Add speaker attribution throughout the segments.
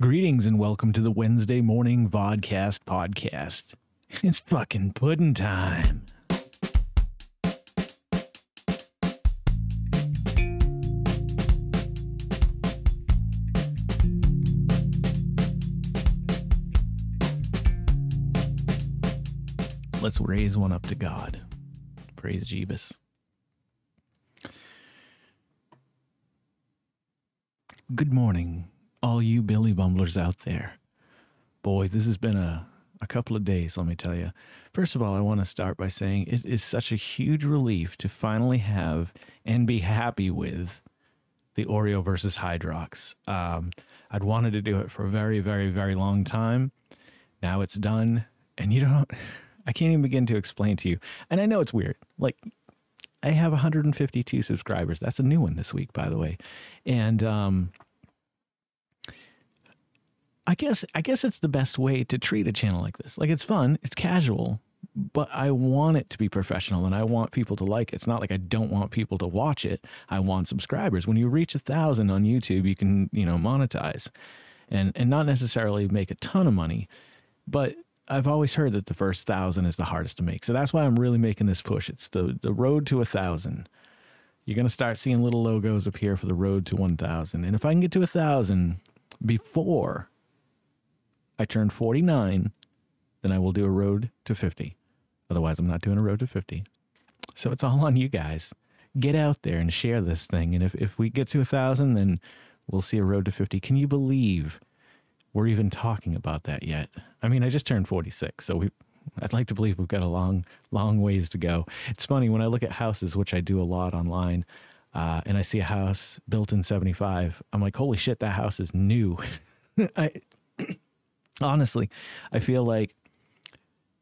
Speaker 1: Greetings and welcome to the Wednesday morning Vodkast podcast. It's fucking pudding time. Let's raise one up to God. Praise Jeebus. Good morning, all you Billy Bumblers out there. Boy, this has been a, a couple of days, let me tell you. First of all, I want to start by saying it is such a huge relief to finally have and be happy with the Oreo versus Hydrox. Um, I'd wanted to do it for a very, very, very long time. Now it's done. And you don't, I can't even begin to explain to you. And I know it's weird. Like, I have 152 subscribers. That's a new one this week, by the way. And, um, I guess I guess it's the best way to treat a channel like this. Like it's fun, it's casual, but I want it to be professional and I want people to like it. It's not like I don't want people to watch it. I want subscribers. When you reach a thousand on YouTube, you can, you know, monetize and and not necessarily make a ton of money, but I've always heard that the first thousand is the hardest to make. So that's why I'm really making this push. It's the the road to a thousand. You're gonna start seeing little logos appear for the road to one thousand. And if I can get to a thousand before I turn 49, then I will do a road to 50. Otherwise, I'm not doing a road to 50. So it's all on you guys. Get out there and share this thing. And if, if we get to a thousand, then we'll see a road to 50. Can you believe we're even talking about that yet? I mean, I just turned 46, so we I'd like to believe we've got a long, long ways to go. It's funny when I look at houses, which I do a lot online, uh, and I see a house built in 75. I'm like, holy shit, that house is new. I, honestly, I feel like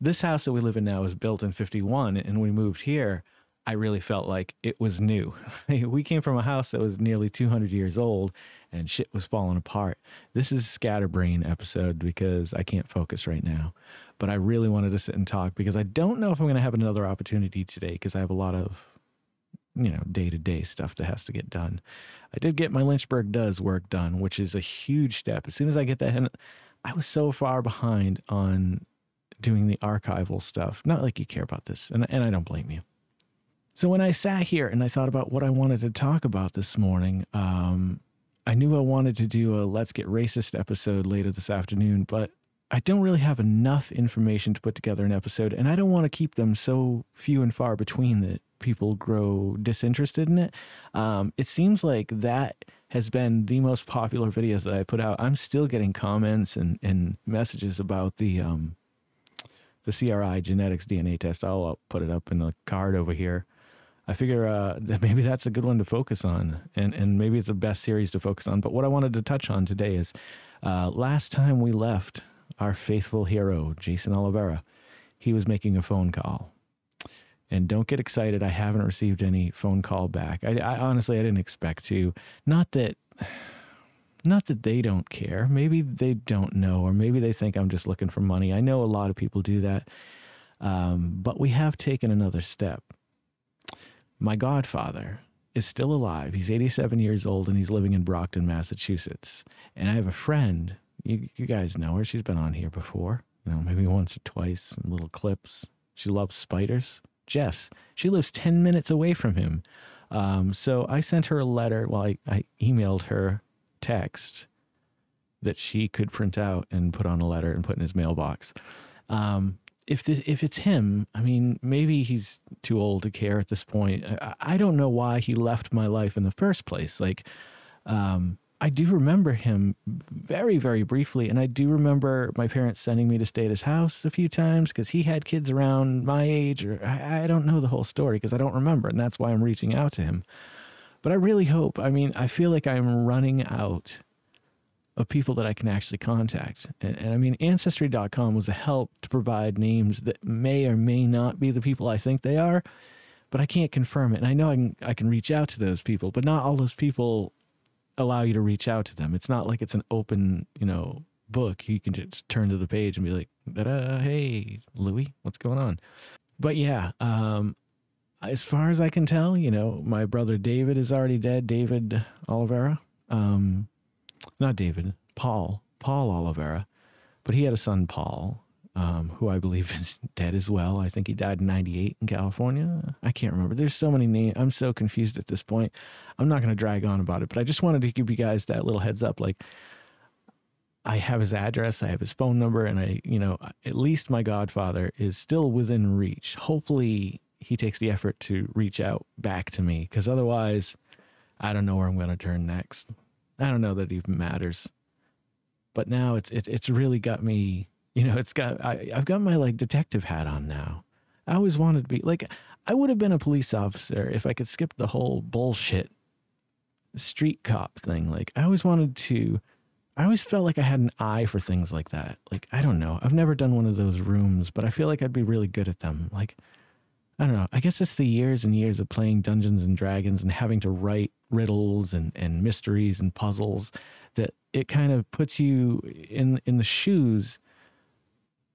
Speaker 1: this house that we live in now was built in 51 and we moved here. I really felt like it was new. we came from a house that was nearly 200 years old and shit was falling apart. This is scatterbrain episode because I can't focus right now. But I really wanted to sit and talk because I don't know if I'm going to have another opportunity today because I have a lot of you know, day to day stuff that has to get done. I did get my Lynchburg Does work done, which is a huge step. As soon as I get that, I was so far behind on doing the archival stuff. Not like you care about this, and, and I don't blame you. So when I sat here and I thought about what I wanted to talk about this morning, um, I knew I wanted to do a Let's Get Racist episode later this afternoon, but I don't really have enough information to put together an episode, and I don't want to keep them so few and far between that people grow disinterested in it. Um, it seems like that has been the most popular videos that I put out. I'm still getting comments and, and messages about the um, the CRI genetics DNA test. I'll, I'll put it up in the card over here. I figure uh, that maybe that's a good one to focus on, and and maybe it's the best series to focus on. But what I wanted to touch on today is uh, last time we left our faithful hero Jason Oliveira, he was making a phone call and don't get excited. I haven't received any phone call back. I, I, honestly, I didn't expect to. Not that, not that they don't care. Maybe they don't know, or maybe they think I'm just looking for money. I know a lot of people do that, um, but we have taken another step. My godfather is still alive. He's 87 years old and he's living in Brockton, Massachusetts. And I have a friend. You, you guys know her. She's been on here before. You know, maybe once or twice in little clips. She loves spiders. Jess. She lives 10 minutes away from him. Um, so I sent her a letter. Well, I, I emailed her text that she could print out and put on a letter and put in his mailbox. Um, if this, if it's him, I mean, maybe he's too old to care at this point. I, I don't know why he left my life in the first place. Like, um, I do remember him very, very briefly. And I do remember my parents sending me to stay at his house a few times because he had kids around my age, or I, I don't know the whole story because I don't remember. And that's why I'm reaching out to him. But I really hope, I mean, I feel like I'm running out of people that I can actually contact. And, and I mean, Ancestry.com was a help to provide names that may or may not be the people I think they are but I can't confirm it. And I know I can I can reach out to those people, but not all those people allow you to reach out to them. It's not like it's an open, you know, book. You can just turn to the page and be like, "Hey, Louis, what's going on?" But yeah, um, as far as I can tell, you know, my brother David is already dead. David Oliveira, um, not David, Paul Paul Oliveira, but he had a son, Paul, um, who I believe is dead as well. I think he died in 98 in California. I can't remember. There's so many names. I'm so confused at this point. I'm not going to drag on about it, but I just wanted to give you guys that little heads up. Like, I have his address, I have his phone number, and I, you know, at least my godfather is still within reach. Hopefully, he takes the effort to reach out back to me because otherwise, I don't know where I'm going to turn next. I don't know that it even matters. But now it's it's it's really got me you know, it's got I, I've got my like detective hat on now. I always wanted to be like I would have been a police officer if I could skip the whole bullshit street cop thing. Like I always wanted to I always felt like I had an eye for things like that. Like I don't know. I've never done one of those rooms, but I feel like I'd be really good at them. Like I don't know. I guess it's the years and years of playing Dungeons and Dragons and having to write riddles and, and mysteries and puzzles that it kind of puts you in in the shoes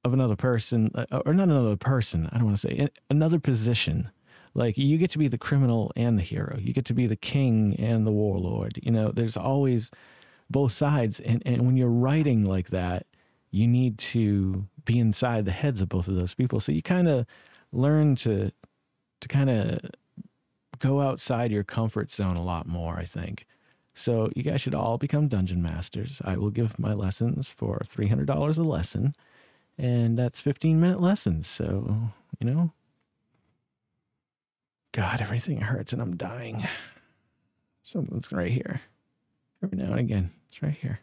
Speaker 1: of another person, uh, or not another person, I don't want to say another position. Like you get to be the criminal and the hero. You get to be the king and the warlord. You know, there's always both sides. And, and when you're writing like that, you need to be inside the heads of both of those people. So you kind of learn to to kind of go outside your comfort zone a lot more, I think. So you guys should all become dungeon masters. I will give my lessons for $300 a lesson and that's 15 minute lessons. So, you know, God, everything hurts and I'm dying. Something's right here. Every now and again, it's right here.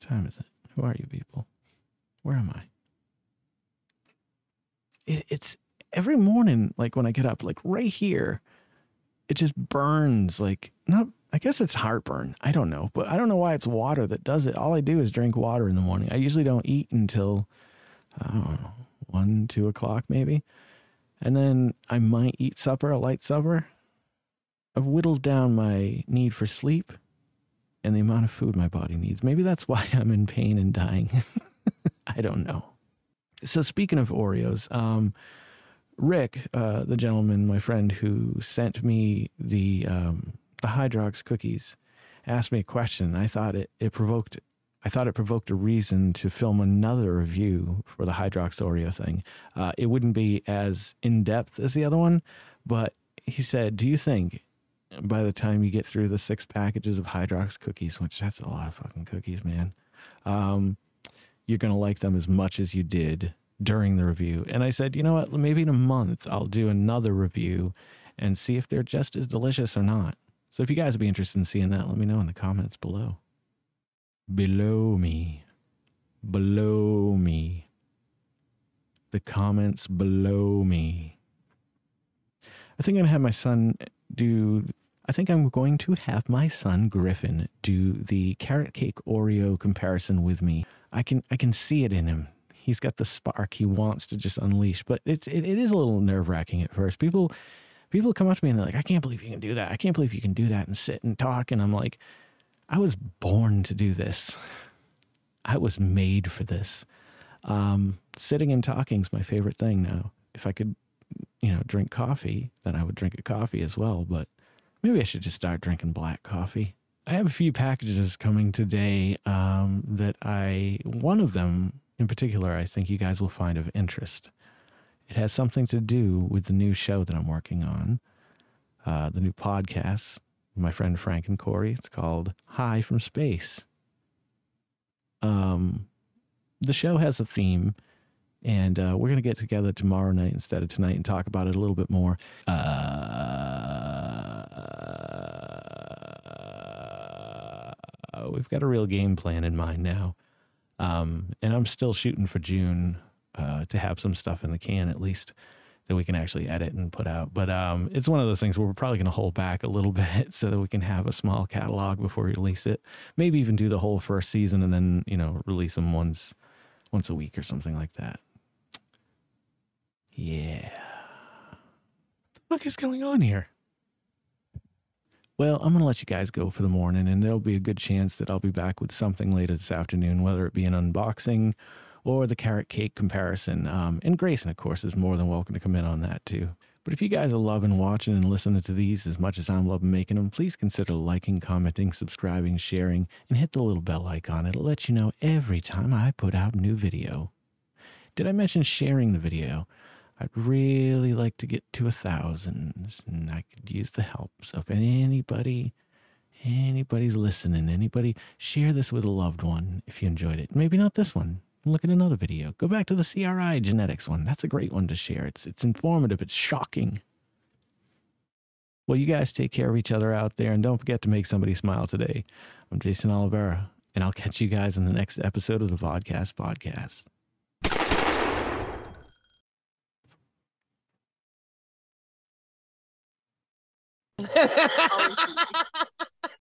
Speaker 1: What time is it? Who are you people? Where am I? It, it's every morning, like when I get up, like right here, it just burns like not I guess it's heartburn. I don't know, but I don't know why it's water that does it. All I do is drink water in the morning. I usually don't eat until I don't know, one, two o'clock maybe, and then I might eat supper, a light supper. I've whittled down my need for sleep and the amount of food my body needs. Maybe that's why I'm in pain and dying. I don't know. So speaking of Oreos, um, Rick, uh, the gentleman, my friend who sent me the um, the Hydrox cookies, asked me a question. I thought it, it provoked I thought it provoked a reason to film another review for the Hydrox Oreo thing. Uh, it wouldn't be as in depth as the other one, but he said, "Do you think by the time you get through the six packages of Hydrox cookies, which that's a lot of fucking cookies, man, um, you're gonna like them as much as you did during the review?" And I said, "You know what? Maybe in a month I'll do another review and see if they're just as delicious or not." So if you guys would be interested in seeing that, let me know in the comments below. Below me. Below me. The comments below me. I think I'm gonna have my son do I think I'm going to have my son Griffin do the carrot cake Oreo comparison with me. I can I can see it in him. He's got the spark he wants to just unleash, but it's it, it is a little nerve wracking at first. People people come up to me and they're like, I can't believe you can do that. I can't believe you can do that and sit and talk. And I'm like, I was born to do this. I was made for this. Um, sitting and talking is my favorite thing now. If I could, you know, drink coffee, then I would drink a coffee as well. But maybe I should just start drinking black coffee. I have a few packages coming today um, that I, one of them in particular, I think you guys will find of interest. It has something to do with the new show that I'm working on, uh, the new podcast with my friend Frank and Corey. It's called High from Space. Um, the show has a theme, and uh, we're going to get together tomorrow night instead of tonight and talk about it a little bit more. Uh, we've got a real game plan in mind now. Um, and I'm still shooting for June uh, to have some stuff in the can at least that we can actually edit and put out. But um, it's one of those things where we're probably going to hold back a little bit so that we can have a small catalog before we release it. Maybe even do the whole first season and then you know release them once once a week or something like that. Yeah. What is going on here? Well, I'm going to let you guys go for the morning, and there'll be a good chance that I'll be back with something later this afternoon, whether it be an or the carrot cake comparison. Um, and Grayson, of course, is more than welcome to come in on that too. But if you guys are loving watching and listening to these as much as I'm loving making them, please consider liking, commenting, subscribing, sharing, and hit the little bell icon. It'll let you know every time I put out a new video. Did I mention sharing the video? I'd really like to get to a thousand, and I could use the help. So if anybody, anybody's listening, anybody, share this with a loved one if you enjoyed it. Maybe not this one. Look at another video. Go back to the CRI genetics one. That's a great one to share. It's it's informative. It's shocking. Well, you guys take care of each other out there, and don't forget to make somebody smile today. I'm Jason Oliveira, and I'll catch you guys in the next episode of the Vodkast Podcast.